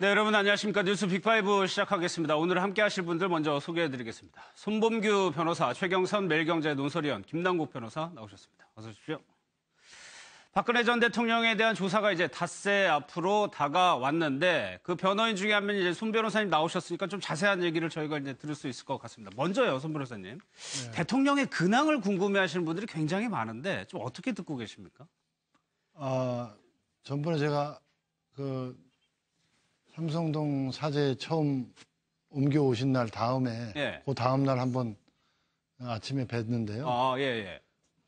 네, 여러분 안녕하십니까. 뉴스 빅파이브 시작하겠습니다. 오늘 함께 하실 분들 먼저 소개해 드리겠습니다. 손범규 변호사, 최경선 매일경제 논설위원, 김남국 변호사 나오셨습니다. 어서 오십시오. 박근혜 전 대통령에 대한 조사가 이제 닷새 앞으로 다가왔는데 그 변호인 중에 한 분이 이제 손 변호사님 나오셨으니까 좀 자세한 얘기를 저희가 이제 들을 수 있을 것 같습니다. 먼저요, 손 변호사님. 대통령의 근황을 궁금해 하시는 분들이 굉장히 많은데 좀 어떻게 듣고 계십니까? 아, 전번에 제가 그 삼성동 사제 처음 옮겨 오신 날 다음에 예. 그 다음 날 한번 아침에 뵀는데요. 아, 예, 예.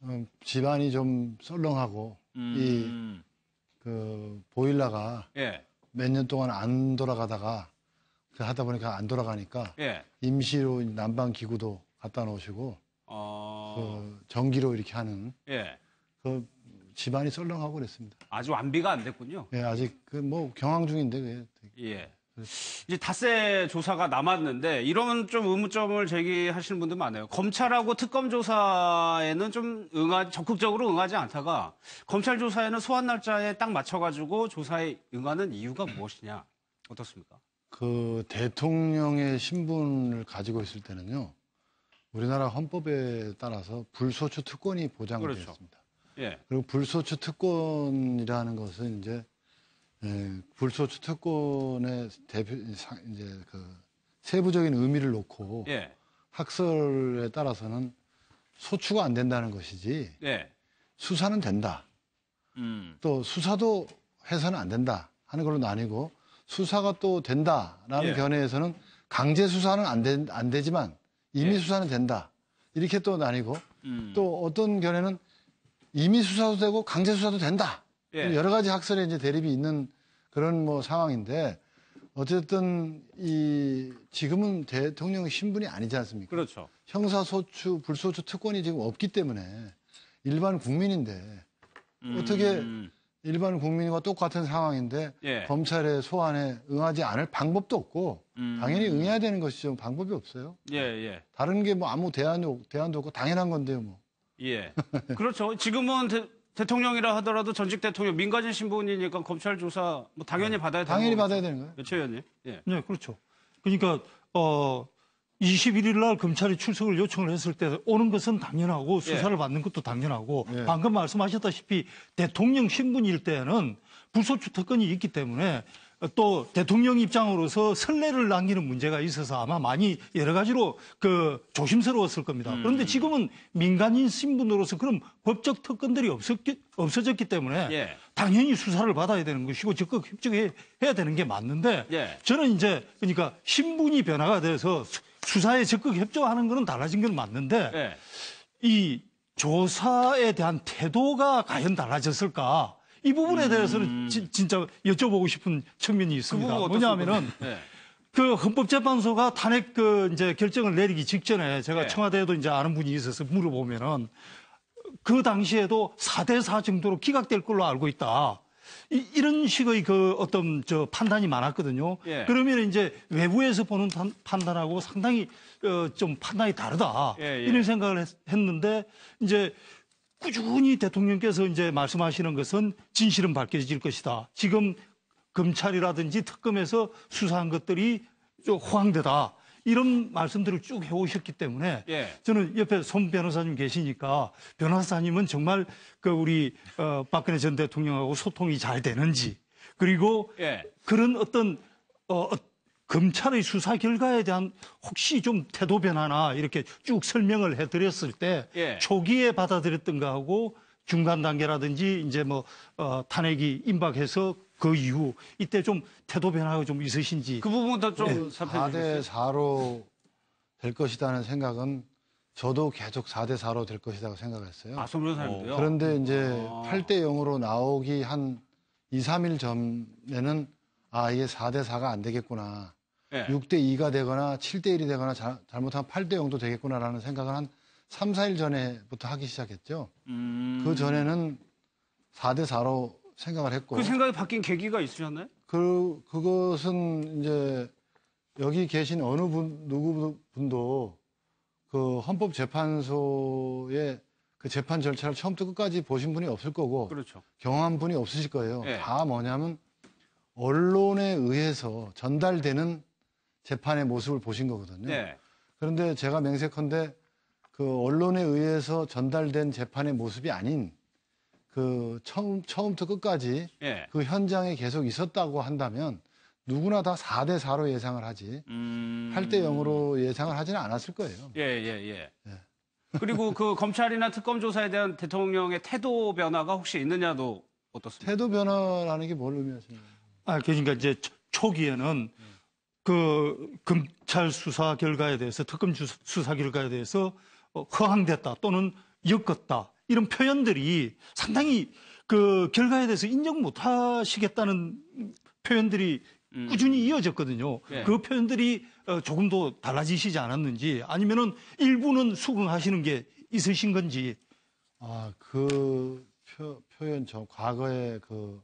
음, 집안이 좀 썰렁하고 음, 그 보일러가 예, 몇 년 동안 안 돌아가다가 그 하다 보니까 안 돌아가니까 예. 임시로 난방 기구도 갖다 놓으시고 어, 그 전기로 이렇게 하는 예. 그 집안이 썰렁하고 그랬습니다. 아주 완비가 안 됐군요. 예, 아직 그 뭐 경황 중인데 그게 예. 이제 닷새 조사가 남았는데 이런 좀 의문점을 제기하시는 분들 많아요. 검찰하고 특검 조사에는 좀 응하 적극적으로 응하지 않다가 검찰 조사에는 소환 날짜에 딱 맞춰가지고 조사에 응하는 이유가 무엇이냐 어떻습니까? 그 대통령의 신분을 가지고 있을 때는요. 우리나라 헌법에 따라서 불소추 특권이 보장되어 그렇죠. 있습니다. 예, 그리고 불소추 특권이라는 것은 이제 예, 불소추 특권의 대표 사- 이제 그 세부적인 의미를 놓고 예, 학설에 따라서는 소추가 안 된다는 것이지 예. 수사는 된다. 음, 또 수사도 해서는 안 된다 하는 걸로 나뉘고 수사가 또 된다라는 예. 견해에서는 강제 수사는 안, 된- 안 되지만 임의 예. 수사는 된다 이렇게 또 나뉘고 음. 또 어떤 견해는 임의 수사도 되고 강제 수사도 된다 예. 여러 가지 학설에 이제 대립이 있는 그런 뭐 상황인데 어쨌든 이 지금은 대통령 신분이 아니지 않습니까? 그렇죠. 형사 소추 불소추 특권이 지금 없기 때문에 일반 국민인데 음, 어떻게 일반 국민과 똑같은 상황인데 예. 검찰의 소환에 응하지 않을 방법도 없고 음. 당연히 응해야 되는 것이죠. 방법이 없어요. 예, 예. 다른 게 뭐 아무 대안도, 대안도 없고 당연한 건데요. 뭐. 예. 그렇죠. 지금은 대, 통령이라 하더라도 전직 대통령 민간인 신분이니까 검찰 조사 뭐 당연히 받아야 되는 당연히. 받아야 되는 거예요. 최 의원님. 예. 네, 그렇죠. 그러니까 어 21일 날 검찰이 출석을 요청을 했을 때 오는 것은 당연하고 수사를 받는 것도 당연하고 예. 방금 말씀하셨다시피 대통령 신분일 때는 불소추 특권이 있기 때문에 또 대통령 입장으로서 선례를 남기는 문제가 있어서 아마 많이 여러 가지로 그 조심스러웠을 겁니다. 그런데 지금은 민간인 신분으로서 그런 법적 특권들이 없었기, 없어졌기 때문에 예. 당연히 수사를 받아야 되는 것이고 적극 협조해야 되는 게 맞는데 예. 저는 이제 그러니까 신분이 변화가 돼서 수- 수사에 적극 협조하는 거는 달라진 건 맞는데 예. 이 조사에 대한 태도가 과연 달라졌을까? 이 부분에 대해서는 지- 진짜 여쭤보고 싶은 측면이 있습니다. 음. 부분 뭐냐면은? 예. 그 헌법재판소가 탄핵 그 이제 결정을 내리기 직전에 제가 네. 청와대에도 이제 아는 분이 있어서 물어보면은 그 당시에도 4대4 정도로 기각될 걸로 알고 있다. 이, 런 식의 그 어떤 저 판단이 많았거든요. 예. 그러면 이제 외부에서 보는 판- 판단하고 상당히 어, 좀 판단이 다르다. 예, 예. 이런 생각을 했, 했는데 이제 꾸준히 대통령께서 이제 말씀하시는 것은 진실은 밝혀질 것이다. 지금 검찰이라든지 특검에서 수사한 것들이 좀 호황되다. 이런 말씀들을 쭉 해오셨기 때문에 예. 저는 옆에 손 변호사님 계시니까 변호사님은 정말 그 우리 어, 박근혜 전 대통령하고 소통이 잘 되는지 그리고 예. 그런 어떤 어, 어, 검찰의 수사 결과에 대한 혹시 좀 태도 변화나 이렇게 쭉 설명을 해드렸을 때 예. 초기에 받아들였던 거하고 중간 단계라든지 이제 뭐 어, 탄핵이 임박해서 그 이후 이때 좀 태도 변화가 좀 있으신지 그 부분도 좀사 살펴주세요. 4대 4로 될 것이라는 생각은 저도 계속 4대 4로 될 것이라고 생각했어요. 아, 손 변호사님도요? 그런데 이제 아. 8대 0으로 나오기 한 2, 3일 전에는 아, 이게 4대 4가 안 되겠구나. 예. 6대 2가 되거나 7대 1이 되거나 자- 잘못하면 8대 0도 되겠구나라는 생각을 한 3, 4일 전에부터 하기 시작했죠. 음. 그 전에는 4대 4로 생각을 했고 그 생각이 바뀐 계기가 있으셨나요? 그 그것은 이제 여기 계신 어느 분 누구 분도 그 헌법재판소의 그 재판 절차를 처음부터 끝까지 보신 분이 없을 거고 그렇죠. 경험한 분이 없으실 거예요. 예. 다 뭐냐면 언론에 의해서 전달되는 재판의 모습을 보신 거거든요. 네. 그런데 제가 맹세컨대 그 언론에 의해서 전달된 재판의 모습이 아닌 그 처음 처음부터 끝까지 예. 그 현장에 계속 있었다고 한다면 누구나 다 4대 4로 예상을 하지 음... 8대 0으로 예상을 하지는 않았을 거예요. 예, 예, 예. 네. 그리고 그 검찰이나 특검 조사에 대한 대통령의 태도 변화가 혹시 있느냐도 어떻습니까? 태도 변화라는 게 뭘 의미하시는 거예요? 아, 그러니까 이제 초- 초기에는 그 검찰 수사 결과에 대해서 특검 주- 수사 결과에 대해서 어, 허황됐다 또는 엮었다 이런 표현들이 상당히 그 결과에 대해서 인정 못 하시겠다는 표현들이 음. 꾸준히 이어졌거든요. 예. 그 표현들이 어, 조금 더 달라지시지 않았는지 아니면은 일부는 수긍하시는 게 있으신 건지 아, 그 표, 표현, 저 과거에 그,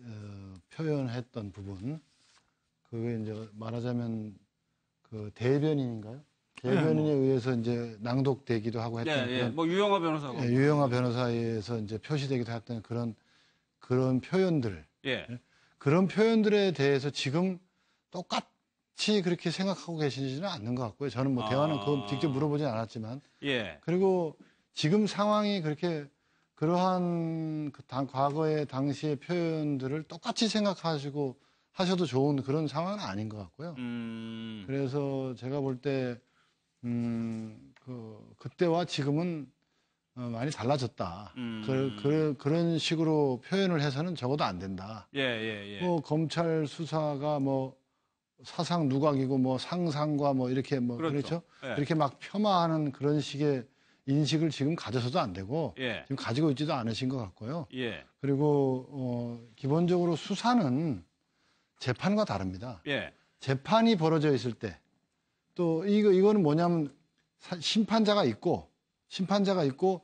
어, 표현했던 부분, 그게 이제 말하자면 그 대변인인가요? 대변인에 의해서 이제 낭독되기도 하고 네, 했던 예. 그런 뭐 유영하 변호사가. 예, 유영아 변호사에 의해서 이제 표시되기도 했던 그런 그런 표현들, 예. 그런 표현들에 대해서 지금 똑같이 그렇게 생각하고 계시지는 않는 것 같고요. 저는 뭐 아. 대화는 그거 직접 물어보진 않았지만, 예. 그리고 지금 상황이 그렇게 그러한 그 당, 과거의 당시의 표현들을 똑같이 생각하시고 하셔도 좋은 그런 상황은 아닌 것 같고요. 음. 그래서 제가 볼 때, 음, 그, 그때와 지금은 어, 많이 달라졌다. 음. 그, 그, 그런 식으로 표현을 해서는 적어도 안 된다. 예, 예, 예. 뭐, 검찰 수사가 뭐, 사상 누각이고 뭐, 상상과 뭐, 이렇게 뭐, 그렇죠. 그렇죠. 예. 이렇게 막 폄하하는 그런 식의 인식을 지금 가져서도 안 되고, 예. 지금 가지고 있지도 않으신 것 같고요. 예. 그리고, 어, 기본적으로 수사는 재판과 다릅니다. 예. 재판이 벌어져 있을 때, 또 이거, 이거는 뭐냐면 사- 심판자가 있고, 심판자가 있고,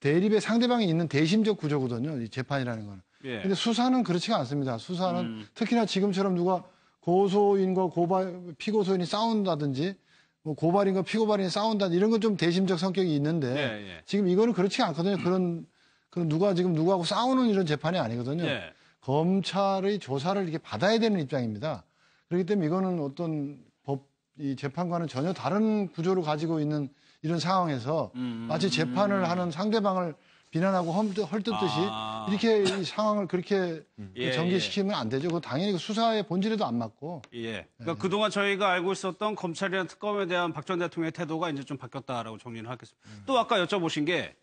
대립의 상대방이 있는 대심적 구조거든요. 이 재판이라는 거는. 예. 근데 수사는 그렇지가 않습니다. 수사는 음. 특히나 지금처럼 누가 고소인과 고발, 피고소인이 싸운다든지, 뭐 고발인과 피고발인이 싸운다 이런 건 좀 대심적 성격이 있는데, 예, 예. 지금 이거는 그렇지 않거든요. 그런, 그런 누가 지금 누구하고 싸우는 이런 재판이 아니거든요. 예. 검찰의 조사를 이렇게 받아야 되는 입장입니다. 그렇기 때문에 이거는 어떤 법, 이 재판과는 전혀 다른 구조를 가지고 있는 이런 상황에서 음. 마치 재판을 하는 상대방을 비난하고 헐뜯, 헐뜯듯이 아. 이렇게 이 상황을 그렇게 예, 전개시키면 안 되죠. 그 당연히 그 수사의 본질에도 안 맞고. 예. 그러니까 그동안 저희가 알고 있었던 검찰이나 특검에 대한 박 전 대통령의 태도가 이제 좀 바뀌었다라고 정리를 하겠습니다. 또 아까 여쭤보신 게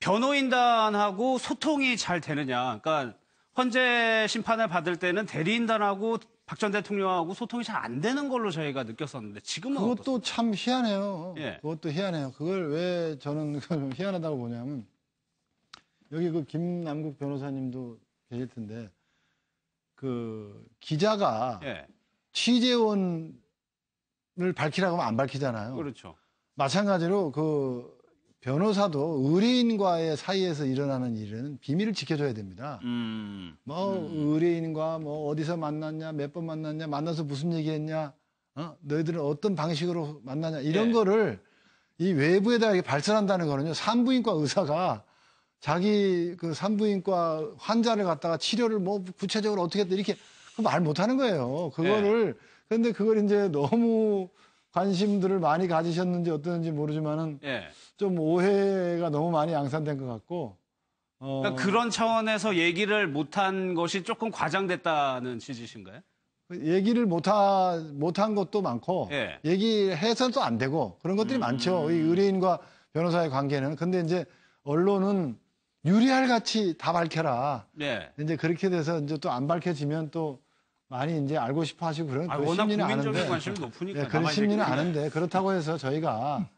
변호인단하고 소통이 잘 되느냐. 그러니까 헌재 심판을 받을 때는 대리인단하고 박 전 대통령하고 소통이 잘 안 되는 걸로 저희가 느꼈었는데 지금은 어떻습니까? 그것도 참 희한해요. 예. 그것도 희한해요. 그걸 왜 저는 그걸 희한하다고 보냐면 여기 그 김남국 변호사님도 계실 텐데 그 기자가 예. 취재원을 밝히라고 하면 안 밝히잖아요. 그렇죠. 마찬가지로 그 변호사도 의뢰인과의 사이에서 일어나는 일은 비밀을 지켜줘야 됩니다. 음. 뭐 의뢰인과 뭐 어디서 만났냐, 몇 번 만났냐, 만나서 무슨 얘기했냐, 어? 너희들은 어떤 방식으로 만나냐 이런 예. 거를 이 외부에다 이렇게 발설한다는 거는요. 산부인과 의사가 자기 그 산부인과 환자를 갖다가 치료를 뭐 구체적으로 어떻게 했다 이렇게 그말 못하는 거예요. 그거를 그런데 그걸 이제 너무 관심들을 많이 가지셨는지 어떠는지 모르지만은 예. 좀 오해가 너무 많이 양산된 것 같고. 어, 그러니까 그런 차원에서 얘기를 못한 것이 조금 과장됐다는 취지신가요? 얘기를 못하, 못한 것도 많고, 예. 얘기해서는 또 안 되고, 그런 것들이 음. 많죠. 이 의뢰인과 변호사의 관계는. 근데 이제 언론은 유리할 같이 다 밝혀라. 네. 이제 그렇게 돼서 이제 또 안 밝혀지면 또 많이 이제 알고 싶어 하시고 그런 아, 그 워낙 심리는 국민적인 아는데. 관심이 높으니까. 예, 그런 심리는 게. 아는데 그렇다고 해서 저희가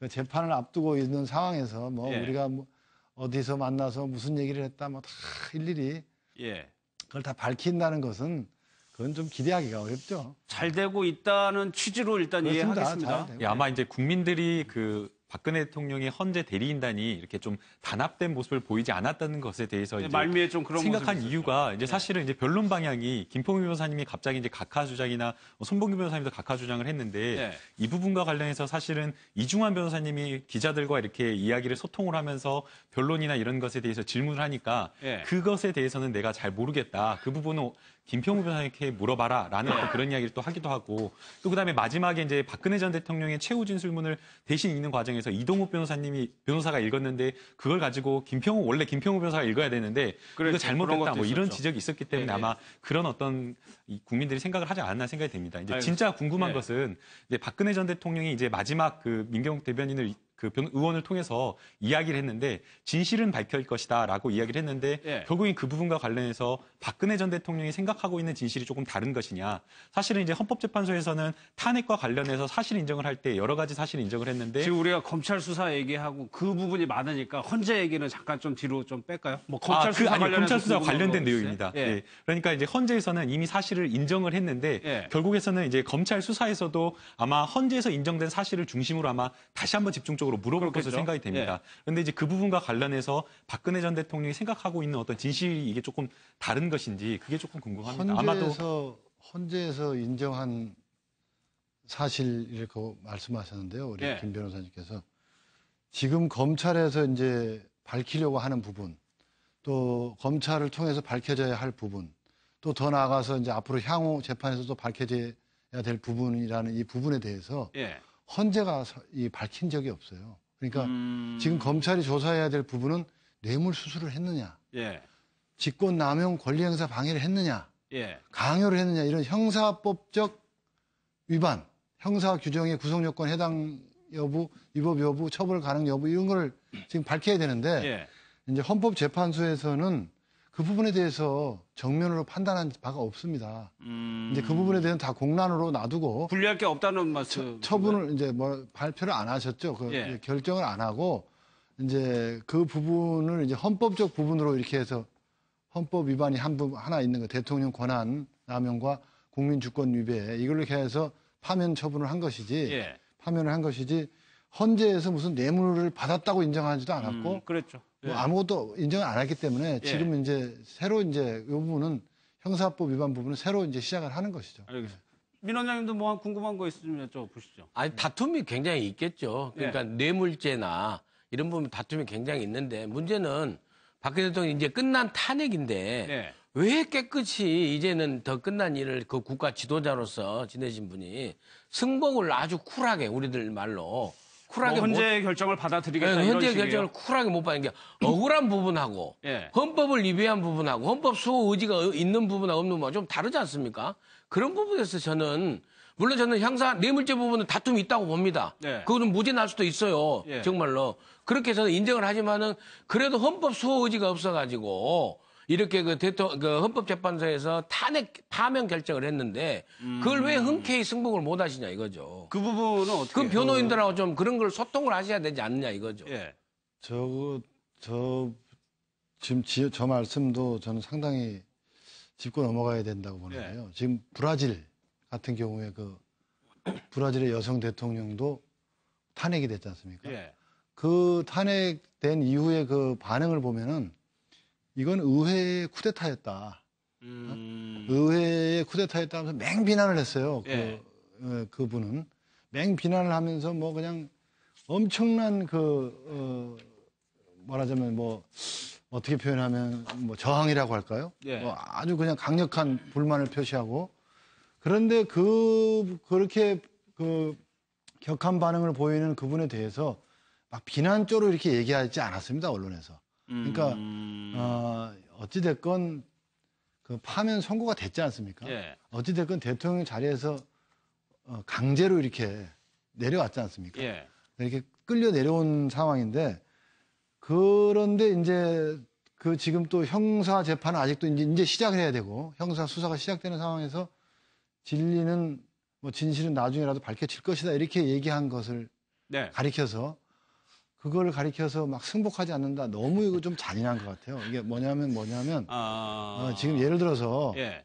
그 재판을 앞두고 있는 상황에서 뭐 예. 우리가 뭐 어디서 만나서 무슨 얘기를 했다 뭐 다 일일이 예. 그걸 다 밝힌다는 것은 그건 좀 기대하기가 어렵죠. 잘 되고 있다는 취지로 일단 그렇습니다. 이해하겠습니다. 예, 아마 이제 국민들이 그 박근혜 대통령의 헌재 대리인단이 이렇게 좀 단합된 모습을 보이지 않았다는 것에 대해서 이제 네, 말미에 좀 그런 생각한 이유가. 이제 사실은 이제 변론 방향이 김포미 변호사님이 갑자기 이제 각하 주장이나 뭐 손봉규 변호사님도 각하 주장을 했는데 네. 이 부분과 관련해서 사실은 이중환 변호사님이 기자들과 이렇게 이야기를 소통을 하면서 변론이나 이런 것에 대해서 질문을 하니까 예. 그것에 대해서는 내가 잘 모르겠다. 그 부분은 김평우 변호사에게 물어봐라 라는 또 그런 이야기를 또 하기도 하고 또 그다음에 마지막에 이제 박근혜 전 대통령의 최후 진술문을 대신 읽는 과정에서 이동욱 변호사님이 변호사가 읽었는데 그걸 가지고 김평우 원래 김평우 변호사가 읽어야 되는데 이거 그렇죠. 잘못됐다 뭐 이런. 지적이 있었기 때문에 네, 네. 아마 그런 어떤 이 국민들이 생각을 하지 않았나 생각이 됩니다. 이제 알겠습니다. 진짜 궁금한 네. 것은 이제 박근혜 전 대통령이 이제 마지막 그 민경욱 대변인을 그 변- 의원을 통해서 이야기를 했는데 진실은 밝힐 것이다라고 이야기를 했는데 예. 결국엔 그 부분과 관련해서 박근혜 전 대통령이 생각하고 있는 진실이 조금 다른 것이냐. 사실은 이제 헌법재판소에서는 탄핵과 관련해서 사실 인정을 할 때 여러 가지 사실 인정을 했는데 지금 우리가 검찰 수사 얘기하고 그 부분이 많으니까 헌재 얘기는 잠깐 좀 뒤로 좀 뺄까요? 뭐 검찰 아, 그, 수사 아니, 관련해서 검찰 수사 관련된? 내용입니다. 예. 예. 그러니까 이제 헌재에서는 이미 사실을 인정을 했는데 예. 결국에서는 이제 검찰 수사에서도 아마 헌재에서 인정된 사실을 중심으로 아마 다시 한번 집중적으로 물어볼 그렇겠죠. 것으로 생각이 됩니다. 그런데 이제 그 부분과 관련해서 박근혜 전 대통령이 생각하고 있는 어떤 진실이 이게 조금 다른 것인지 그게 조금 궁금합니다. 아마도 헌재에서 헌재에서 인정한 사실 이렇게 말씀하셨는데요. 우리 예. 김 변호사님께서 지금 검찰에서 이제 밝히려고 하는 부분, 또 검찰을 통해서 밝혀져야 할 부분, 또 더 나아가서 이제 앞으로 향후 재판에서도 밝혀져야 될 부분이라는 이 부분에 대해서 예. 헌재가 서- 이 밝힌 적이 없어요. 그러니까 음, 지금 검찰이 조사해야 될 부분은 뇌물 수수를 했느냐, 예. 직권 남용 권리행사 방해를 했느냐, 예. 강요를 했느냐 이런 형사법적 위반, 형사 규정의 구성 요건 해당 여부, 위법 여부, 처벌 가능 여부 이런 걸 지금 밝혀야 되는데 예. 이제 헌법재판소에서는 그 부분에 대해서 정면으로 판단한 바가 없습니다. 음, 이제 그 부분에 대해서는 다 공란으로 놔두고 분리할 게 없다는 말씀. 처분을 이제 뭐 발표를 안 하셨죠. 그 예. 결정을 안 하고 이제 그 부분을 이제 헌법적 부분으로 이렇게 해서 헌법 위반이 한 부분 하나 있는 거 대통령 권한 남용과 국민 주권 위배 이걸로 이렇게 해서 파면 처분을 한 것이지 예. 파면을 한 것이지 헌재에서 무슨 뇌물을 받았다고 인정하지도 않았고 음, 그랬죠. 예. 뭐 아무것도 인정을 안 했기 때문에 예. 지금 이제 새로 이제 이 부분은 형사법 위반 부분은 새로 이제 시작을 하는 것이죠. 알겠습니다. 민 원장님도 뭐 궁금한 거 있으면 좀 보시죠. 아니 다툼이 굉장히 있겠죠. 그러니까 네. 뇌물죄나 이런 부분 다툼이 굉장히 있는데 문제는 박근혜 대통령이 이제 끝난 탄핵인데 예. 왜 깨끗이 이제는 더 끝난 일을 그 국가 지도자로서 지내신 분이 승복을 아주 쿨하게 우리들 말로 쿨하게 뭐 못- 헌재 결정을 받아들이겠다 네, 식이에요. 결정을 쿨하게 못 받는 게 억울한 부분하고 예. 헌법을 위배한 부분하고 헌법 수호 의지가 있는 부분하고 없는 부분하고 좀 다르지 않습니까? 그런 부분에서 저는 물론 저는 형사 뇌물죄 부분은 다툼이 있다고 봅니다. 네. 그거는 무죄 날 수도 있어요. 예. 정말로 그렇게 저는 인정을 하지만은 그래도 헌법 수호 의지가 없어가지고 이렇게 그 대통령 그 헌법재판소에서 탄핵 파면 결정을 했는데 그걸 왜 흔쾌히 승복을 못 하시냐 이거죠. 그 부분은 어떻게? 그 변호인들하고 좀 그런 걸 소통을 하셔야 되지 않느냐 이거죠. 예. 저, 저, 지금 지, 저 말씀도 저는 상당히 짚고 넘어가야 된다고 보는데요. 지금 브라질 같은 경우에 그 브라질의 여성 대통령도 탄핵이 됐지 않습니까? 예. 그 탄핵된 이후에 그 반응을 보면은 이건 의회의 쿠데타였다. 음. 의회의 쿠데타였다 하면서 맹 비난을 했어요. 예. 그, 어, 그분은. 맹 비난을 하면서 뭐 그냥 엄청난 그, 어, 말하자면 뭐 어떻게 표현하면 뭐 저항이라고 할까요? 예. 뭐 아주 그냥 강력한 불만을 표시하고 그런데 그, 그렇게 그 격한 반응을 보이는 그분에 대해서 막 비난조로 이렇게 얘기하지 않았습니다, 언론에서. 그러니까 음. 어, 어찌 됐건 그 파면 선고가 됐지 않습니까? 예. 어찌 됐건 대통령 자리에서 어, 강제로 이렇게 내려왔지 않습니까? 예. 이렇게 끌려 내려온 상황인데 그런데 이제 그 지금 또 형사 재판은 아직도 이제, 이제 시작을 해야 되고 형사 수사가 시작되는 상황에서 진리는 뭐 진실은 나중에라도 밝혀질 것이다 이렇게 얘기한 것을 네. 가리켜서 그걸 가리켜서 막 승복하지 않는다 너무 이거 좀 잔인한 것 같아요. 이게 뭐냐면 뭐냐면 아. 어, 지금 예를 들어서 예.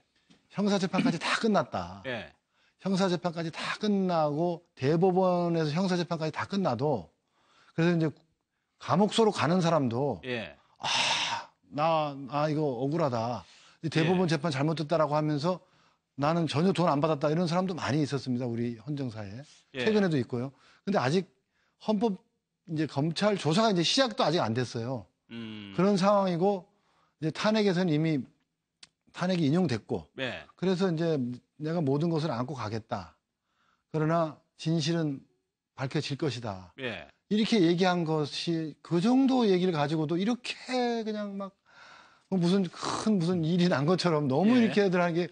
형사 재판까지 다 끝났다. 예. 형사 재판까지 다 끝나고 대법원에서 형사 재판까지 다 끝나도 그래서 이제 감옥소로 가는 사람도 예. 나, 아, 이거 억울하다. 이 대법원 예. 재판 잘못됐다라고 하면서 나는 전혀 돈 안 받았다 이런 사람도 많이 있었습니다. 우리 헌정사에. 예. 최근에도 있고요. 근데 아직 헌법 이제 검찰 조사가 이제 시작도 아직 안 됐어요. 음. 그런 상황이고 이제 탄핵에서는 이미 탄핵이 인용됐고 예. 그래서 이제 내가 모든 것을 안고 가겠다. 그러나 진실은 밝혀질 것이다. 예. 이렇게 얘기한 것이 그 정도 얘기를 가지고도 이렇게 그냥 막 무슨 큰 무슨 일이 난 것처럼 너무 예. 이렇게들 하는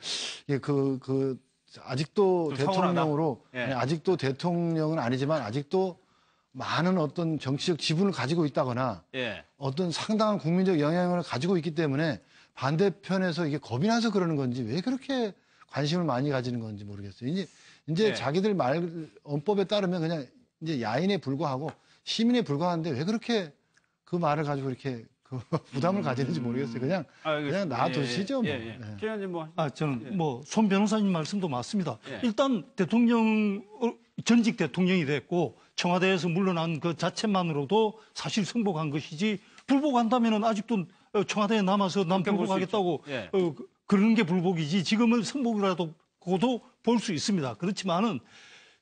게그 그 아직도. 대통령으로 예. 네, 아직도 대통령은 아니지만 아직도 많은 어떤 정치적 지분을 가지고 있다거나 예. 어떤 상당한 국민적 영향을 가지고 있기 때문에 반대편에서 이게 겁이 나서 그러는 건지 왜 그렇게 관심을 많이 가지는 건지 모르겠어요. 이제 이제 네. 자기들 말 언법에 따르면 그냥 이제 야인에 불과하고 시민에 불과한데 왜 그렇게 그 말을 가지고 이렇게 그 부담을 가지는지 모르겠어요. 그냥 아, 그냥 놔두시죠, 뭐. 예, 예. 네. 최 의원님 뭐. 아, 저는 예. 뭐손 변호사님 말씀도 맞습니다. 예. 일단 대통령 어, 전직 대통령이 됐고 청와대에서 물러난 그 자체만으로도 사실 승복한 것이지 불복한다면은 아직도 어, 청와대에 남아서 볼수 불복하겠다고. 예. 어, 그- 그러는 게 불복이지 지금은 승복이라도 고도 볼 수 있습니다. 그렇지만은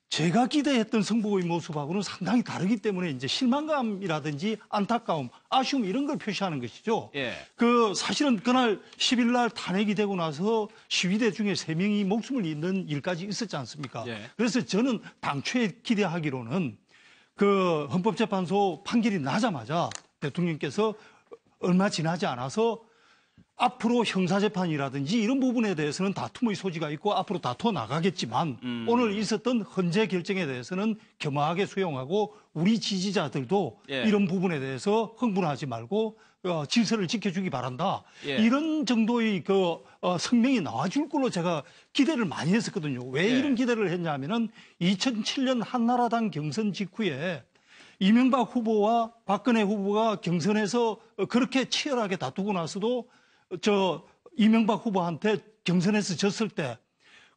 제가 기대했던 승복의 모습하고는 상당히 다르기 때문에 이제 실망감이라든지 안타까움, 아쉬움 이런 걸 표시하는 것이죠. 예. 그 사실은 그날 10일 날 탄핵이 되고 나서 시위대 중에 3명이 목숨을 잃는 일까지 있었지 않습니까? 예. 그래서 저는 당초에 기대하기로는 그 헌법재판소 판결이 나자마자 대통령께서 얼마 지나지 않아서 앞으로 형사재판이라든지 이런 부분에 대해서는 다툼의 소지가 있고 앞으로 다투어 나가겠지만 음. 오늘 있었던 헌재 결정에 대해서는 겸허하게 수용하고 우리 지지자들도 예. 이런 부분에 대해서 흥분하지 말고 어, 질서를 지켜주기 바란다. 예. 이런 정도의 그 어, 성명이 나와줄 걸로 제가 기대를 많이 했었거든요. 왜 예. 이런 기대를 했냐면은 2007년 한나라당 경선 직후에 이명박 후보와 박근혜 후보가 경선에서 어, 그렇게 치열하게 다투고 나서도 저 이명박 후보한테 경선에서 졌을 때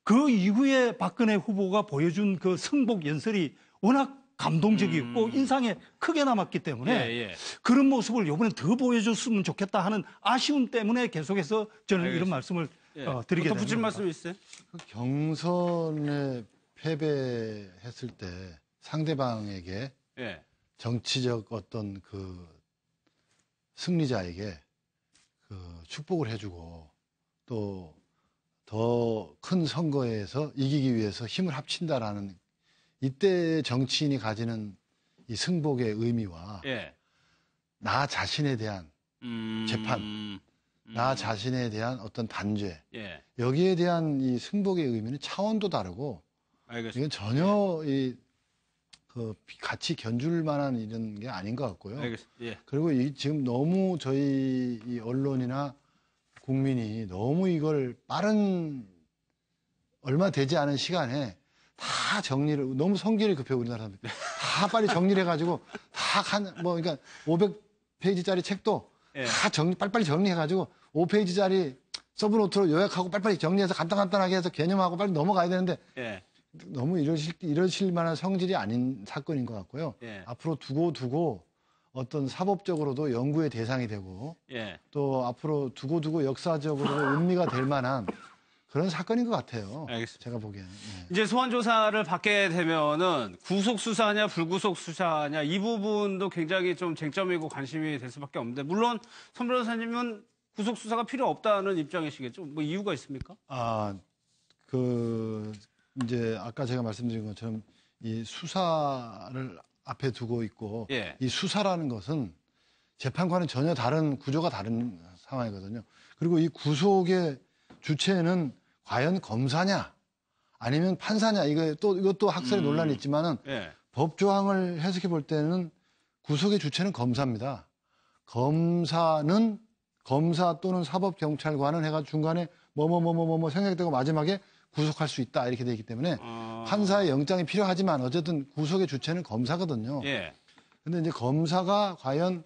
그 이후에 박근혜 후보가 보여준 그 승복 연설이 워낙 감동적이고 인상에 크게 남았기 때문에 음. 예, 예. 그런 모습을 이번에 더 보여줬으면 좋겠다 하는 아쉬움 때문에 계속해서 저는 알겠습니다. 이런 말씀을 예. 어, 드리게 됩니다. 말씀 있어요? 그 경선에 패배했을 때 상대방에게 예. 정치적 어떤 그 승리자에게 그 축복을 해주고 또 더 큰 선거에서 이기기 위해서 힘을 합친다라는 이때 정치인이 가지는 이 승복의 의미와 예. 나 자신에 대한 음. 재판. 음. 나 자신에 대한 어떤 단죄 예. 여기에 대한 이 승복의 의미는 차원도 다르고 알겠습니다. 이건 전혀 이 그 같이 견줄 만한 이런 게 아닌 것 같고요. 알겠습니다. 예. 그리고 이 지금 너무 저희 이 언론이나 국민이 너무 이걸 빠른 얼마 되지 않은 시간에 다 정리를 너무 성질이 급해 요 우리나라 사람들 다 빨리 정리를 해가지고 다 한 뭐 그러니까 500페이지짜리 책도 예. 다 정리 빨리빨리 정리해가지고 5페이지짜리 서브노트로 요약하고 빨리빨리 정리해서 간단간단하게 해서 개념하고 빨리 넘어가야 되는데 예. 너무 이러실 이러실 만한 성질이 아닌 사건인 것 같고요. 예. 앞으로 두고 두고 어떤 사법적으로도 연구의 대상이 되고 예. 또 앞으로 두고 두고 역사적으로 의미가 될 만한 그런 사건인 것 같아요. 알겠습니다. 제가 보기에는. 네. 이제 소환 조사를 받게 되면은 구속 수사냐 불구속 수사냐 이 부분도 굉장히 좀 쟁점이고 관심이 될 수밖에 없는데 물론 손 변호사님은 구속 수사가 필요 없다는 입장이시겠죠? 뭐 이유가 있습니까? 아, 그 이제 아까 제가 말씀드린 것처럼 이 수사를 앞에 두고 있고 예. 이 수사라는 것은 재판과는 전혀 다른 구조가 다른 상황이거든요. 그리고 이 구속의 주체는 과연 검사냐 아니면 판사냐 이거 또 이것도 학설의 논란이 있지만은 예. 법 조항을 해석해 볼 때는 구속의 주체는 검사입니다. 검사는 검사 또는 사법 경찰관은 해가 중간에 뭐뭐뭐뭐뭐 생각되고 마지막에 구속할 수 있다 이렇게 되어 있기 때문에 어, 판사의 영장이 필요하지만 어쨌든 구속의 주체는 검사거든요. 예. 근데 이제 검사가 과연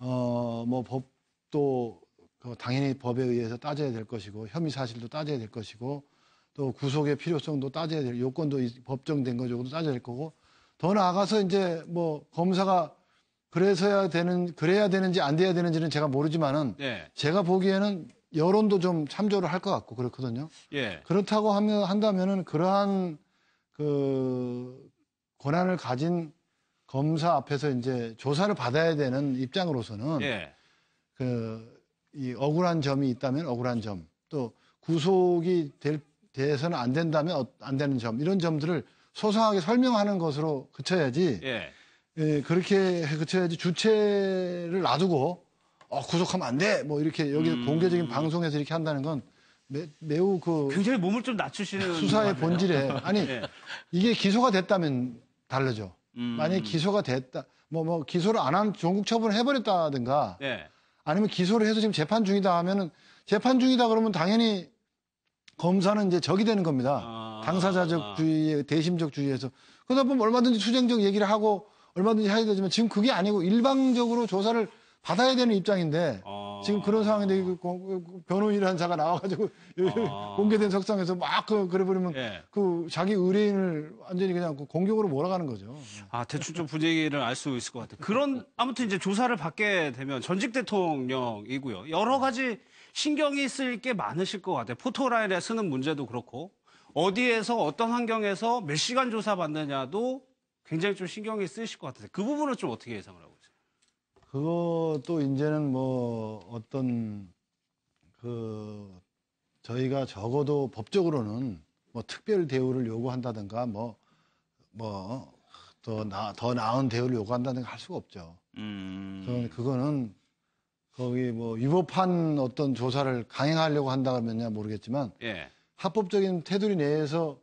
어 뭐 법도 그 당연히 법에 의해서 따져야 될 것이고 혐의 사실도 따져야 될 것이고 또 구속의 필요성도 따져야 될 요건도 이- 법정된 거죠. 따져야 될 거고 더 나아가서 이제 뭐 검사가 그래서야 되는 그래야 되는지 안 돼야 되는지는 제가 모르지만은 예. 제가 보기에는 여론도 좀 참조를 할 것 같고 그렇거든요. 예. 그렇다고 하면 한다면은 그러한 그 권한을 가진 검사 앞에서 이제 조사를 받아야 되는 입장으로서는 예. 그이 억울한 점이 있다면 억울한 점 또 구속이 될, 돼서는 안 된다면 어- 안 되는 점 이런 점들을 소상하게 설명하는 것으로 그쳐야지 예. 예, 그렇게 그쳐야지 주체를 놔두고 어, 구속하면 안 돼. 뭐 이렇게 여기 음. 공개적인 방송에서 이렇게 한다는 건 매, 우그 굉장히 몸을 좀 낮추시는 수사의. 본질에 아니 예. 이게 기소가 됐다면 다르죠. 음. 만약에 기소가 됐다 뭐뭐 기소를 안한 종국 처분을 해버렸다든가 예. 아니면 기소를 해서 지금 재판 중이다 하면은 재판 중이다 그러면 당연히 검사는 이제 적이 되는 겁니다. 아. 당사자적 주의, 대심적 주의에서 그러다 보면 얼마든지 수정적 얘기를 하고 얼마든지 해야 되지만 지금 그게 아니고 일방적으로 조사를 받아야 되는 입장인데 어. 지금 그런 상황인데 변호인이라는 자가 나와가지고 아. 공개된 석상에서 막 그, 그래 버리면 예. 그 자기 의뢰인을 완전히 그냥 그 공격으로 몰아가는 거죠. 아, 대충 좀 분위기를 알 수 있을 것 같아요. 그런, 아무튼 이제 조사를 받게 되면 전직 대통령이고요. 여러 가지 신경이 쓰일 게 많으실 것 같아요. 포토라인에 쓰는 문제도 그렇고, 어디에서 어떤 환경에서 몇 시간 조사 받느냐도 굉장히 좀 신경이 쓰이실 것 같아요. 그 부분은 좀 어떻게 예상을 하고? 그것도 이제는 뭐 어떤 그 저희가 적어도 법적으로는 뭐 특별 대우를 요구한다든가 뭐 뭐 더 나, 더 나은 대우를 요구한다든가 할 수가 없죠. 음. 그거는 거기 뭐 위법한 어떤 조사를 강행하려고 한다 그러면야 모르겠지만 예. 합법적인 테두리 내에서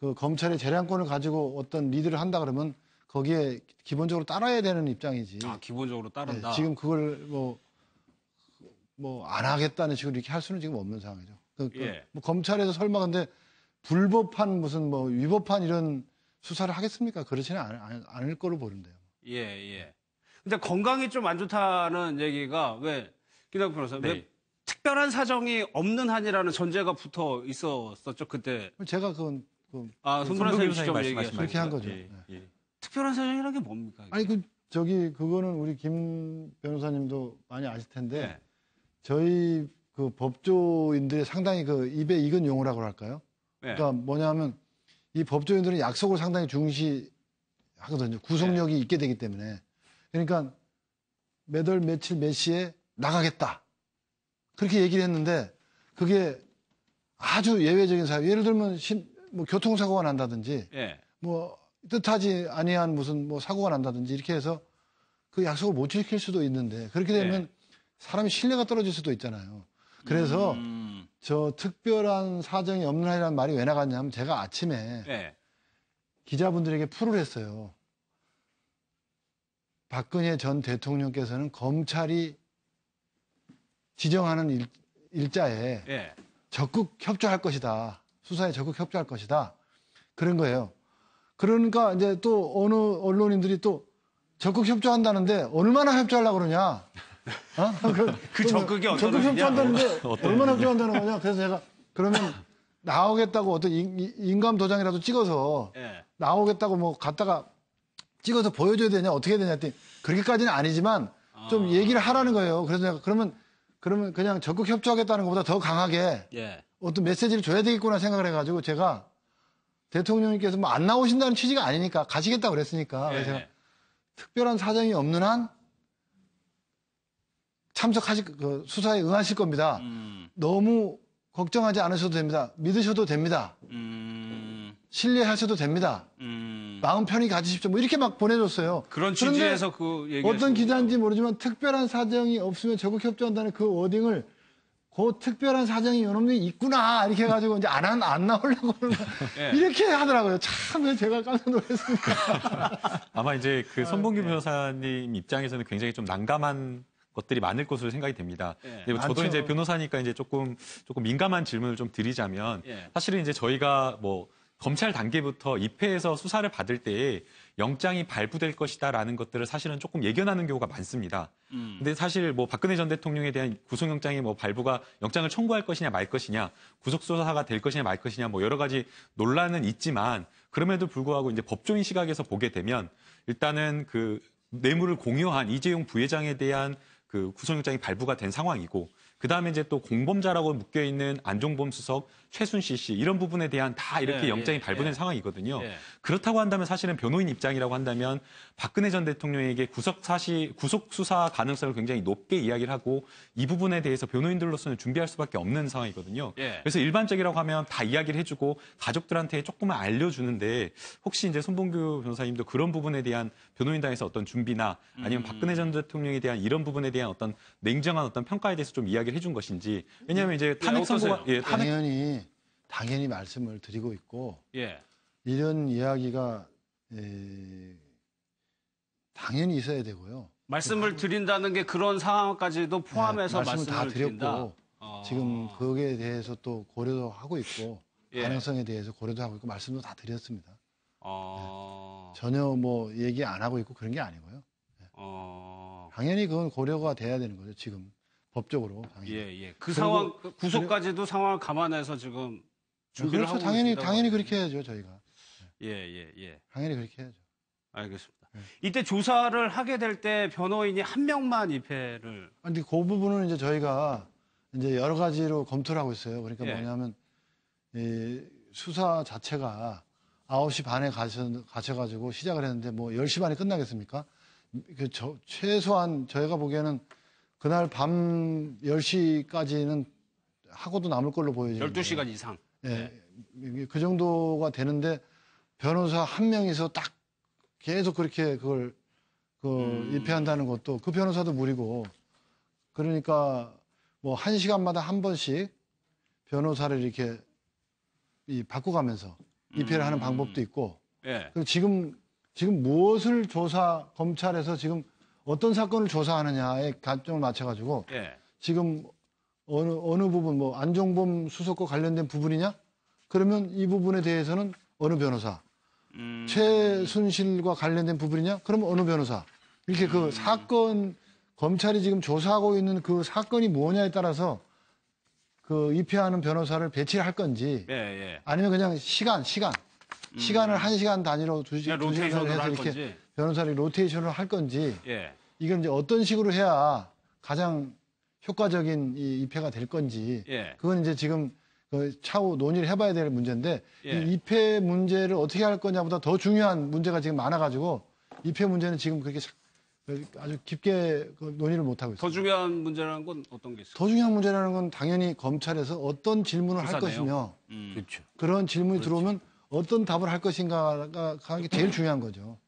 그 검찰의 재량권을 가지고 어떤 리드를 한다 그러면 거기에 기본적으로 따라야 되는 입장이지. 아, 기본적으로 네, 따른다. 지금 그걸 뭐, 뭐, 안 하겠다는 식으로 이렇게 할 수는 지금 없는 상황이죠. 그, 그 예. 뭐 검찰에서 설마 근데 불법한 무슨 뭐 위법한 이런 수사를 하겠습니까? 그렇지는 않, 않, 않을 거로 보는데요. 예, 예. 근데 건강이 좀 안 좋다는 얘기가 왜, 김남 변호사, 왜 네. 특별한 사정이 없는 한이라는 전제가 붙어 있었었죠, 그때. 제가 그건 그 아, 손 손동규 변호사님 변호사님 직접 말씀하신 그렇게 한 거죠. 거죠. 예, 네. 예. 특별한 사정이라는 게 뭡니까? 이게? 아니 그 저기 그거는 우리 김 변호사님도 많이 아실 텐데 네. 저희 그 법조인들의 상당히 그 입에 익은 용어라고 할까요? 네. 그러니까 뭐냐면 이 법조인들은 약속을 상당히 중시하거든요. 구속력이 네. 있게 되기 때문에. 그러니까 몇월 며칠 몇 시에 나가겠다. 그렇게 얘기를 했는데 그게 아주 예외적인 사유. 예를 들면 신- 뭐 교통사고가 난다든지 예. 뭐 뜻하지 아니한 무슨 뭐 사고가 난다든지 이렇게 해서 그 약속을 못 지킬 수도 있는데 그렇게 되면 네. 사람이 신뢰가 떨어질 수도 있잖아요. 그래서 음, 저 특별한 사정이 없는 한이라는 말이 왜 나갔냐면 제가 아침에 예. 기자분들에게 풀을 했어요. 박근혜 전 대통령께서는 검찰이 지정하는 일, 일자에 예. 적극 협조할 것이다. 수사에 적극 협조할 것이다. 그런 거예요. 그러니까 이제 또 어느 언론인들이 또 적극 협조한다는데 얼마나 협조하려고 그러냐. 어? 그 적극이 어떤 적극? 협조한다는데 얼마나 협조한다는 거냐. 그래서 제가 그러면 나오겠다고 어떤 인- 인감 도장이라도 찍어서 예. 나오겠다고 뭐 갔다가 찍어서 보여줘야 되냐 어떻게 해야 되냐 했더니 그렇게까지는 아니지만 좀 얘기를 하라는 거예요. 그래서 내가 그러면 그러면 그냥 적극 협조하겠다는 것보다 더 강하게 예. 어떤 메시지를 줘야 되겠구나 생각을 해가지고 제가 대통령님께서 뭐 안 나오신다는 취지가 아니니까 가시겠다고 그랬으니까 그래서 제가 예. 특별한 사정이 없는 한 참석하실 그 수사에 응하실 겁니다. 음, 너무 걱정하지 않으셔도 됩니다. 믿으셔도 됩니다. 음, 신뢰하셔도 됩니다. 음. 마음 편히 가지십시오. 뭐 이렇게 막 보내줬어요. 그런 취지에서 그 얘기 어떤 기자인지 모르지만 특별한 사정이 없으면 적극 협조한다는 그 워딩을 그 특별한 사정이 요놈이 있구나 이렇게 해가지고 이제 안, 한- 안 나오려고 그러는 거야. 예. 이렇게 하더라고요. 참 제가 깜짝 놀랐습니다. 아마 이제 그 손봉규 네. 변호사님 입장에서는 굉장히 좀 난감한 것들이 많을 것으로 생각이 됩니다. 예. 근데 저도 많죠. 이제 변호사니까 이제 조금 조금 민감한 질문을 좀 드리자면 예. 사실은 이제 저희가 뭐 검찰 단계부터 입회해서 수사를 받을 때에 영장이 발부될 것이다라는 것들을 사실은 조금 예견하는 경우가 많습니다. 음. 근데 사실 뭐 박근혜 전 대통령에 대한 구속영장이 뭐 발부가 영장을 청구할 것이냐 말 것이냐 구속수사가 될 것이냐 말 것이냐 뭐 여러 가지 논란은 있지만 그럼에도 불구하고 이제 법조인 시각에서 보게 되면 일단은 그 뇌물을 공유한 이재용 부회장에 대한 그 구속영장이 발부가 된 상황이고 그 다음에 이제 또 공범자라고 묶여 있는 안종범 수석 최순실 씨 이런 부분에 대한 다 이렇게 예, 영장이 예, 발부된 예. 상황이거든요. 예. 그렇다고 한다면 사실은 변호인 입장이라고 한다면 박근혜 전 대통령에게 구속 사시 구속 수사 가능성을 굉장히 높게 이야기를 하고 이 부분에 대해서 변호인들로서는 준비할 수밖에 없는 상황이거든요. 예. 그래서 일반적이라고 하면 다 이야기를 해주고 가족들한테 조금만 알려주는데 혹시 이제 손봉규 변호사님도 그런 부분에 대한 변호인단에서 어떤 준비나 아니면 음. 박근혜 전 대통령에 대한 이런 부분에 대한 어떤 냉정한 어떤 평가에 대해서 좀 이야기 를 해준 것인지 왜냐하면 이제 탄핵 어떠세요? 선고가 예, 탄핵 당연히 당연히 말씀을 드리고 있고 예. 이런 이야기가 에, 당연히 있어야 되고요. 말씀을 드린다는 게 그런 상황까지도 포함해서 네, 말씀을 말씀을 다 드린다. 드렸고 어. 지금 거기에 대해서 또 고려도 하고 있고 예. 가능성에 대해서 고려도 하고 있고 말씀도 다 드렸습니다. 어. 전혀 뭐 얘기 안 하고 있고 그런 게 아니고요. 어. 당연히 그건 고려가 돼야 되는 거죠. 지금 법적으로 당연히. 예, 예. 그 상황 그 구속까지도 상황을 감안해서 지금 준비를 그렇죠. 하고 당연히 당연히. 그렇게 해야죠. 저희가 예, 예, 예. 당연히 그렇게 해야죠. 알겠습니다. 네. 이때 조사를 하게 될 때 변호인이 한 명만 입회를 아, 근데 그 부분은 이제 저희가 이제 여러 가지로 검토를 하고 있어요. 그러니까 예. 뭐냐면 이 수사 자체가 9시 반에 가셔, 가셔가지고 시작을 했는데 뭐 10시 반에 끝나겠습니까? 그 저, 최소한 저희가 보기에는 그날 밤 10시까지는 하고도 남을 걸로 보여지는 12시간 이상. 예, 이게 그 정도가 되는데 변호사 한 명이서 딱 계속 그렇게 그걸 그 음. 입회한다는 것도 그 변호사도 무리고 그러니까 뭐 한 시간마다 한 번씩 변호사를 이렇게 이 바꿔가면서 입회를 하는 음. 방법도 있고 예. 그리고 지금 지금 무엇을 조사 검찰에서 지금 어떤 사건을 조사하느냐에 관점을 맞춰가지고 예. 지금 어느 어느 부분 뭐 안종범 수석과 관련된 부분이냐? 그러면 이 부분에 대해서는 어느 변호사, 음. 최순실과 관련된 부분이냐? 그러면 어느 변호사. 이렇게 그 사건 검찰이 지금 조사하고 있는 그 사건이 뭐냐에 따라서 그 입회하는 변호사를 배치를 할 건지 예, 예. 아니면 그냥 시간 시간 시간을 한 시간 단위로 두, 시, 그냥 두 시간 로테이션으로 해서 할 이렇게 건지. 변호사를 로테이션을 할 건지 예. 이건 이제 어떤 식으로 해야 가장 효과적인 이 입회가 될 건지 예. 그건 이제 지금 그 차후 논의를 해봐야 될 문제인데 예. 이 입회 문제를 어떻게 할 거냐보다 더 중요한 문제가 지금 많아가지고 입회 문제는 지금 그렇게 자- 아주 깊게 그 논의를 못 하고 더 있어요. 중요한 문제라는 건 어떤 게 있어요? 더 중요한 문제라는 건 당연히 검찰에서 어떤 질문을 할 수사 것이며 음. 그렇죠. 그런 질문이 들어오면 어떤 답을 할 것인가가 하는 게 제일 중요한 거죠.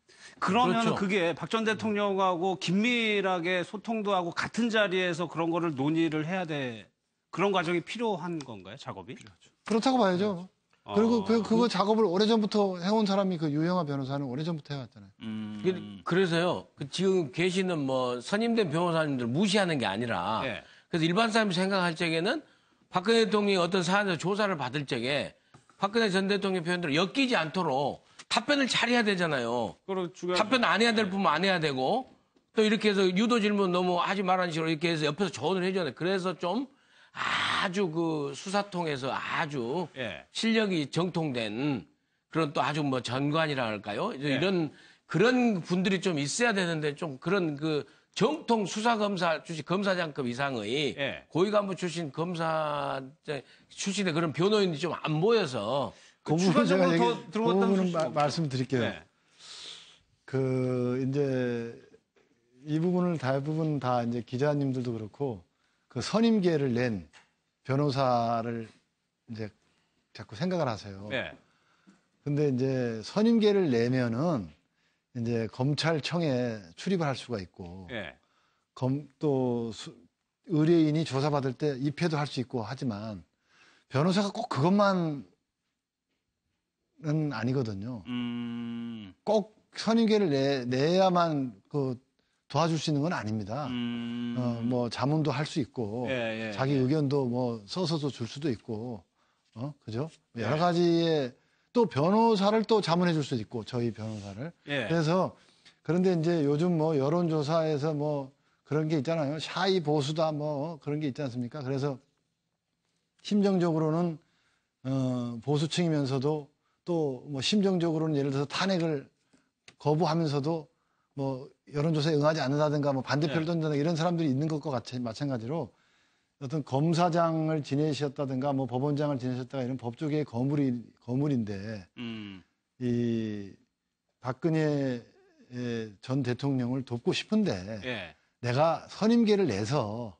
그러면 그렇죠. 그게 박 전 대통령하고 긴밀하게 소통도 하고 같은 자리에서 그런 거를 논의를 해야 돼. 그런 과정이 필요한 건가요, 작업이? 그렇다고 봐야죠. 그리고 어. 그, 그거 작업을 오래전부터 해온 사람이 그 유영아 변호사는 오래전부터 해왔잖아요. 음. 그- 그래서요. 그 지금 계시는 뭐 선임된 변호사님들 무시하는 게 아니라 예. 그래서 일반 사람이 생각할 적에는 박근혜 대통령이 어떤 사안에서 조사를 받을 적에 박근혜 전 대통령 표현대로 엮이지 않도록 답변을 잘 해야 되잖아요. 답변 안 해야 될 부분 안 해야 되고 또 이렇게 해서 유도 질문 너무 하지 말라는 식으로 이렇게 해서 옆에서 조언을 해줘야 돼. 그래서 좀 아주 그 수사통에서 아주 예. 실력이 정통된 그런 또 아주 뭐 전관이라 할까요? 예. 이런 그런 분들이 좀 있어야 되는데 좀 그런 그 정통 수사검사 출신 검사장급 이상의 예. 고위 간부 출신 검사 출신의 그런 변호인이 좀 안 보여서 그 부분 추가적으로 얘기, 더그 들어갔다는 없죠. 말씀드릴게요. 네. 그 이제 이 부분을 대부분 다 이제 기자님들도 그렇고 그 선임계를 낸 변호사를 이제 자꾸 생각을 하세요. 예. 근데 이제 선임계를 내면은 이제 검찰청에 출입을 할 수가 있고 예. 검, 또 수- 의뢰인이 조사받을 때 입회도 할 수 있고 하지만 변호사가 꼭 그것만은 아니거든요. 음. 꼭 선임계를 내, 내야만 그 도와줄 수 있는 건 아닙니다. 음. 어, 뭐 자문도 할 수 있고 예, 예, 자기 예. 의견도 뭐 써서도 줄 수도 있고 어 그죠? 여러 예. 가지의 또 변호사를 또 자문해 줄 수도 있고 저희 변호사를 예. 그래서 그런데 이제 요즘 뭐 여론조사에서 뭐 그런 게 있잖아요. 샤이 보수다 뭐 그런 게 있지 않습니까? 그래서 심정적으로는 어, 보수층이면서도 또 뭐 심정적으로는 예를 들어서 탄핵을 거부하면서도 뭐 여론조사에 응하지 않는다든가 뭐 반대표를 네. 던진다든가 이런 사람들이 있는 것과 같이 마찬가지로 어떤 검사장을 지내셨다든가 뭐 법원장을 지내셨다가 이런 법조계의 거물이 거물인데 음. 이 박근혜 전 대통령을 돕고 싶은데 예. 내가 선임계를 내서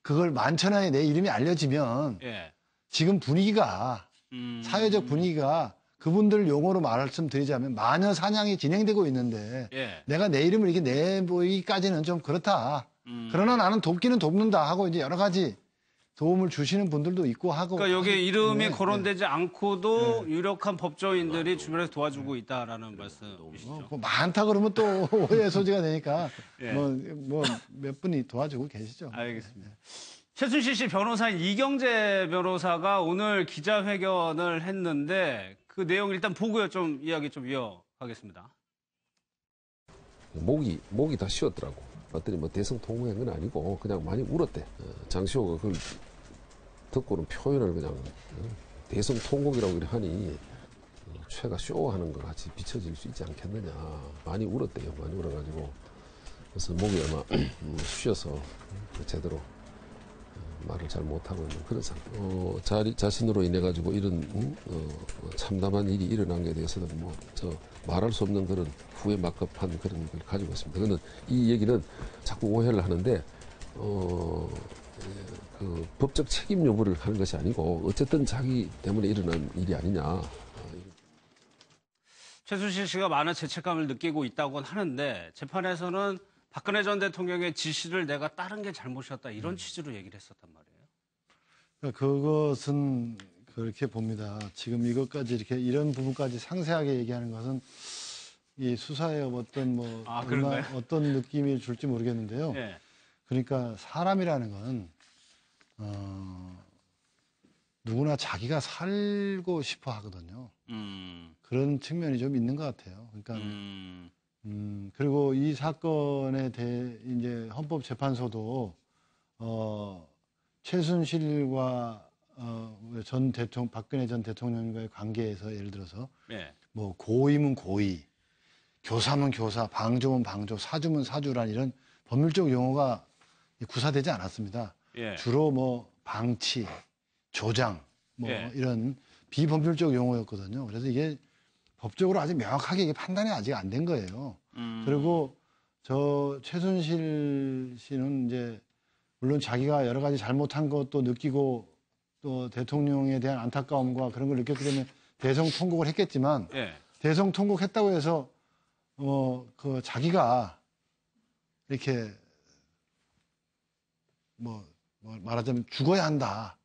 그걸 만천하에 내 이름이 알려지면 예. 지금 분위기가 음. 사회적 분위기가 그분들 용어로 말씀드리자면 마녀 사냥이 진행되고 있는데 예. 내가 내 이름을 이렇게 내보이기까지는 좀 그렇다. 음. 그러나 나는 돕기는 돕는다 하고 이제 여러 가지 도움을 주시는 분들도 있고 하고. 그러니까 여기 하기 이름이 때문에, 거론되지 않고도 유력한 법조인들이 주변에서 도와주고 있다라는 뭐, 말씀이시죠. 뭐 많다 그러면 또 오해의 소지가 되니까 예. 뭐뭐몇 분이 도와주고 계시죠. 알겠습니다. 최순실 씨 변호사인 이경재 변호사가 오늘 기자회견을 했는데 그 내용 일단 보고요 좀 이야기 좀 이어가겠습니다. 목이 목이 다 쉬었더라고. 봤더니 뭐 대성 통곡한 건 아니고 그냥 많이 울었대. 어, 장시호가 그걸 듣고는 표현을 그냥 어, 대성 통곡이라고 이래 하니 어, 최가 쇼하는 것 같이 비춰질 수 있지 않겠느냐. 많이 울었대요. 많이 울어가지고 그래서 목이 아마 음, 쉬어서 어, 제대로 어, 말을 잘 못하고 있는 그런 상태. 어, 자, 자신으로 인해 가지고 이런 음, 어, 참담한 일이 일어난 것에 대해서는 뭐 저 말할 수 없는 그런 후회 막급한 그런 걸 가지고 있습니다. 그는 이 얘기는 자꾸 오해를 하는데 어, 예, 그 법적 책임 여부를 하는 것이 아니고 어쨌든 자기 때문에 일어난 일이 아니냐. 최순실 씨가 많은 죄책감을 느끼고 있다고는 하는데 재판에서는 박근혜 전 대통령의 지시를 내가 따른 게 잘못이었다 이런 취지로 얘기를 했었단 말이에요. 그것은 그렇게 봅니다. 지금 이것까지 이렇게 이런 부분까지 상세하게 얘기하는 것은 이 수사에 어떤 뭐 아, 얼마-? 어떤 느낌이 줄지 모르겠는데요. 예. 그러니까 사람이라는 건 어, 누구나 자기가 살고 싶어 하거든요. 음. 그런 측면이 좀 있는 것 같아요. 그러니까 음. 음, 그리고 이 사건에 대해 이제 헌법재판소도 어, 최순실과 어, 전 대통령 박근혜 전 대통령과의 관계에서 예를 들어서 예. 뭐 고의면 고의, 교사면 교사, 방조면 방조, 사주면 사주란 이런 법률적 용어가 구사되지 않았습니다. 예. 주로 뭐 방치, 조장 뭐 예. 이런 비법률적 용어였거든요. 그래서 이게 법적으로 아직 명확하게 이게 판단이 아직 안 된 거예요. 음. 그리고 저 최순실 씨는 이제 물론 자기가 여러 가지 잘못한 것도 느끼고 또 대통령에 대한 안타까움과 그런 걸 느꼈기 때문에 대성 통곡을 했겠지만 예. 대성 통곡했다고 해서 어 그 자기가 이렇게 뭐, 뭐 말하자면 죽어야 한다.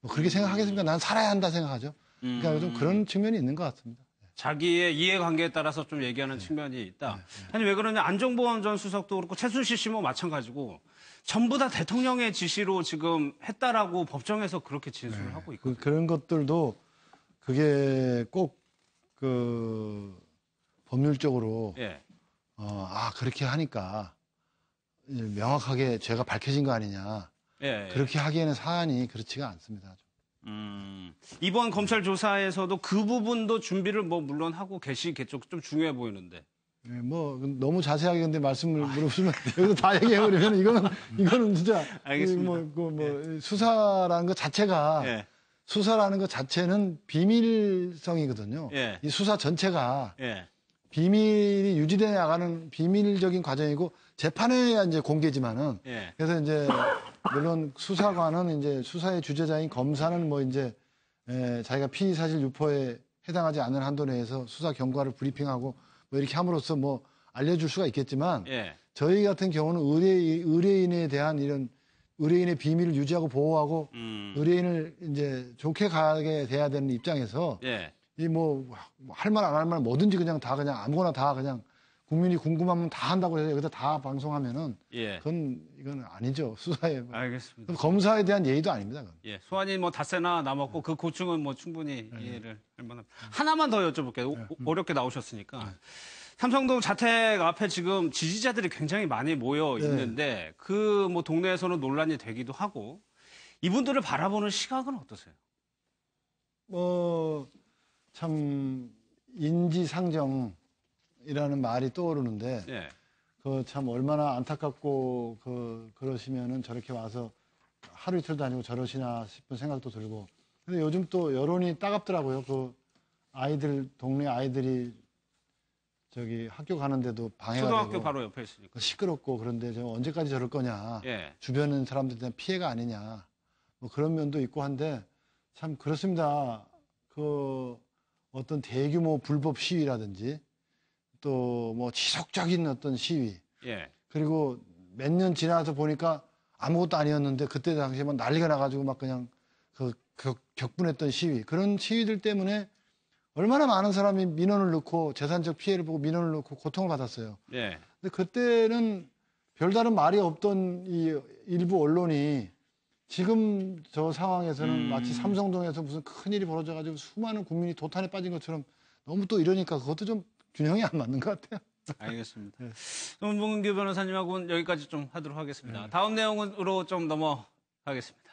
뭐 그렇게 생각하겠습니까? 난 살아야 한다 생각하죠. 그러니까 좀 그런 측면이 있는 것 같습니다. 자기의 이해관계에 따라서 좀 얘기하는 측면이 있다. 아니 왜 그러냐 안종범 전 수석도 그렇고 최순실 씨뭐 마찬가지고 전부 다 대통령의 지시로 지금 했다라고 법정에서 그렇게 진술을 하고 있고. 그, 그런 것들도 그게 꼭그 법률적으로 예. 어, 아 그렇게 하니까 명확하게 죄가 밝혀진 거 아니냐 예. 예. 그렇게 하기에는 사안이 그렇지가 않습니다. 음, 이번 검찰 조사에서도 그 부분도 준비를 뭐 물론 하고 계시겠죠. 좀 중요해 보이는데. 예, 뭐 너무 자세하게 근데 말씀을 물어보시면 여기서 다 얘기해 버리면 이거는 이거는 진짜 알겠습니다. 뭐, 그 뭐, 수사라는 것 자체가 예. 수사라는 것 자체는 비밀성이거든요. 예. 이 수사 전체가 예. 비밀이 유지돼 나가는 비밀적인 과정이고 재판에야 이제 공개지만은 예. 그래서 이제 물론 수사관은 이제 수사의 주재자인 검사는 뭐 이제 에, 자기가 피의 사실 유포에 해당하지 않는 한도 내에서 수사 경과를 브리핑하고 뭐 이렇게 함으로써 뭐 알려줄 수가 있겠지만 예. 저희 같은 경우는 의뢰, 의뢰인에 대한 이런 의뢰인의 비밀을 유지하고 보호하고 음. 의뢰인을 이제 좋게 가게 돼야 되는 입장에서 예. 이뭐 할 말 안 할 말 뭐든지 그냥 다 그냥 아무거나 다 그냥 국민이 궁금하면 다 한다고 해서 여기다 다 방송하면은 예. 그건 이건 아니죠 수사에 알겠습니다. 검사에 대한 예의도 아닙니다. 그건. 예. 소환이 뭐 닷새나 남았고 그 고충은 뭐 충분히 이해를 할 만합니다. 하나만 더 여쭤볼게요. 오- 어렵게 나오셨으니까. 삼성동 자택 앞에 지금 지지자들이 굉장히 많이 모여 네. 있는데 그 뭐 동네에서는 논란이 되기도 하고 이분들을 바라보는 시각은 어떠세요? 뭐참 인지상정 이라는 말이 떠오르는데 예. 그 참 얼마나 안타깝고 그 그러시면은 저렇게 와서 하루 이틀도 아니고 저러시나 싶은 생각도 들고. 근데 요즘 또 여론이 따갑더라고요. 그 아이들 동네 아이들이 저기 학교 가는데도 방해가 초등학교 되고 바로 옆에 있으니까. 시끄럽고 그런데 저 언제까지 저럴 거냐. 예. 주변은 사람들에 대한 피해가 아니냐. 뭐 그런 면도 있고 한데 참 그렇습니다. 그 어떤 대규모 불법 시위라든지 또 뭐 지속적인 어떤 시위 예. 그리고 몇 년 지나서 보니까 아무것도 아니었는데 그때 당시에 막 난리가 나가지고 막 그냥 그 격, 격분했던 시위 그런 시위들 때문에 얼마나 많은 사람이 민원을 넣고 재산적 피해를 보고 민원을 넣고 고통을 받았어요. 예. 근데 그때는 별다른 말이 없던 이 일부 언론이 지금 저 상황에서는 음. 마치 삼성동에서 무슨 큰 일이 벌어져가지고 수많은 국민이 도탄에 빠진 것처럼 너무 또 이러니까 그것도 좀 균형이 안 맞는 것 같아요. 알겠습니다. 네. 손봉규 변호사님하고는 여기까지 좀 하도록 하겠습니다. 다음 내용으로 좀 넘어가겠습니다.